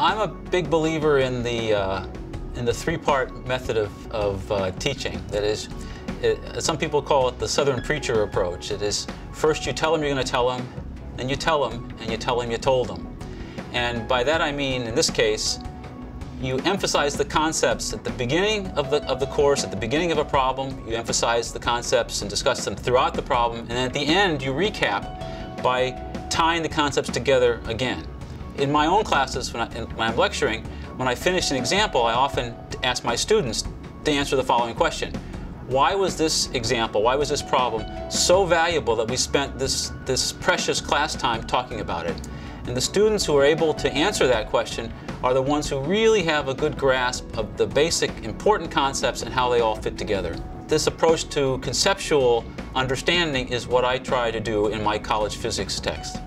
I'm a big believer in the, uh, in the three-part method of, of uh, teaching. That is, it, some people call it the Southern preacher approach. It is first you tell them you're going to tell them, then you tell them, and you tell them you told them. And by that I mean, in this case, you emphasize the concepts at the beginning of the, of the course, at the beginning of a problem, you emphasize the concepts and discuss them throughout the problem, and then at the end you recap by tying the concepts together again. In my own classes, when, I, I'm lecturing, when I finish an example, I often ask my students to answer the following question. Why was this example, why was this problem so valuable that we spent this, this precious class time talking about it? And the students who are able to answer that question are the ones who really have a good grasp of the basic important concepts and how they all fit together. This approach to conceptual understanding is what I try to do in my college physics text.